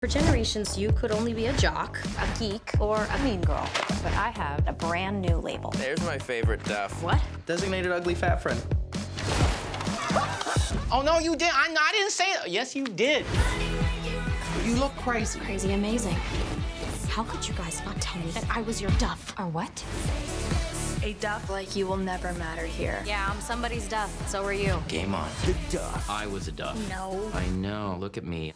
For generations, you could only be a jock, a geek, or a mean girl. But I have a brand new label. There's my favorite Duff. What? Designated ugly fat friend. Oh, no, you did. I, I didn't say it. Yes, you did. You look crazy. Crazy amazing. How could you guys not tell me that I was your duff? Or what? A duff like you will never matter here. Yeah, I'm somebody's duff. So are you. Game on. The Duff. I was a Duff. No. I know. Look at me.